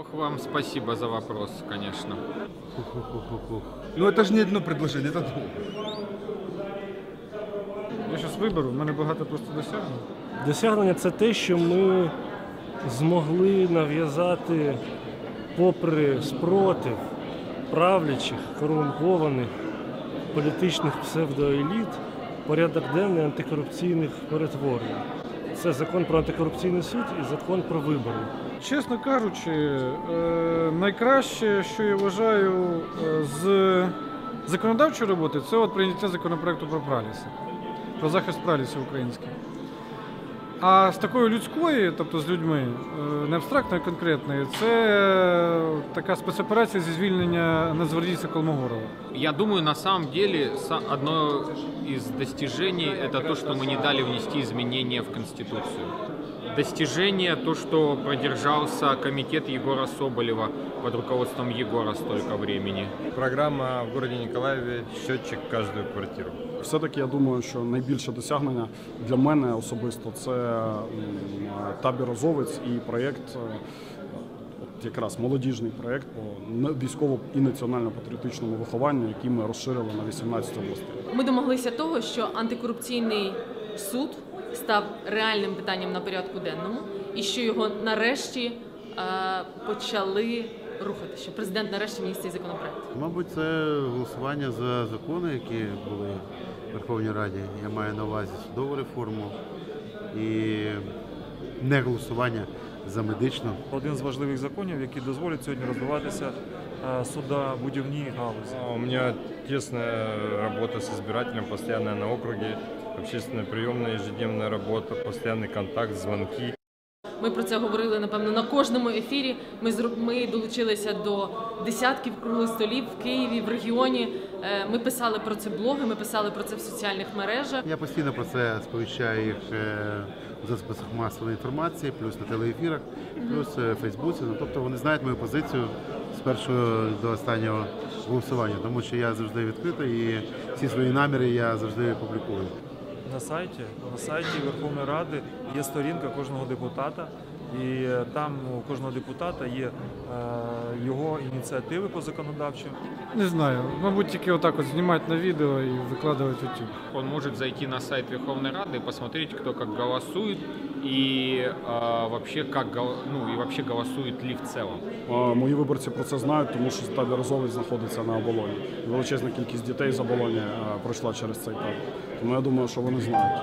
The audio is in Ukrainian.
Ох, вам спасибо за вопрос, конечно. Ну это же не одно предложение, это двое. Я зараз виберу, в мене багато просто досягнень. Досягнення це те, що ми змогли нав'язати, попри спротив правлячих, корумпованих політичних псевдоеліт, порядок денний антикорупційних перетворень. Це закон про антикорупційний суд і закон про вибори. Чесно кажучи, е, найкраще, що я вважаю е, з законодавчої роботи, це от прийняття законопроекту про праліси, про захист пралісів українських. А з такої людської, тобто з людьми, е, не абстрактної, а конкретної, це е, така спецоперація зі звільнення нацгвардійця Колмогорова. Я думаю, на самом деле, одно из достижений это то, что мы не дали внести изменения в Конституцию. Достижение то, что продержался комитет Егора Соболева под руководством Егора столько времени. Программа в городе Николаеве «Счетчик каждую квартиру». Все-таки я думаю, що найбільше досягнення для мене особисто це м, табір Азовець і проєкт, е, якраз молодіжний проєкт по військово і національно-патріотичному вихованню, який ми розширили на 18 областей. Ми домоглися того, що антикорупційний суд став реальним питанням на порядку денному, і що його нарешті е, почали рухати. Що президент нарешті вніс цей законопроект. Мабуть, це голосування за закони, які були в Верховній Раді. Я маю на увазі судову реформу і не голосування за медичну. Один з важливих законів, які дозволять сьогодні розвиватися е, судобудівній галузі. У меня тесная работа с избирателем, постоянная на округе, общественная приемная, ежедневная работа, постоянный контакт, звонки. Ми про це говорили напевно на кожному ефірі. Ми ми долучилися до десятків круглих столів в Києві, в регіоні. Е, Ми писали про це блоги, ми писали про це в соціальних мережах. Я постійно про це сповіщаю їх е, в засобах масової інформації, плюс на телеефірах, плюс е, в Фейсбуці. Ну, тобто вони знають мою позицію з першого до останнього голосування, тому що я завжди відкритий і всі свої наміри я завжди публікую. На сайті, на сайті Верховної Ради є сторінка кожного депутата, і е, там у кожного депутата є е, його ініціативи по законодавчим. Не знаю, мабуть, тільки отак от знімати на відео і викладувати в YouTube. Он может зайти на сайт Верховной Рады и посмотреть, кто как голосует и а, вообще как гол- ну и вообще голосует ли в целом. Е, Мої виборці про це знають, тому що табір Азовець знаходиться на оболоні. Величезна кількість дітей з оболоні е, пройшла через цей табір. Тому я думаю, що вони знають.